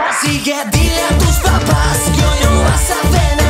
Así que dile a tus papás que hoy no vas a ver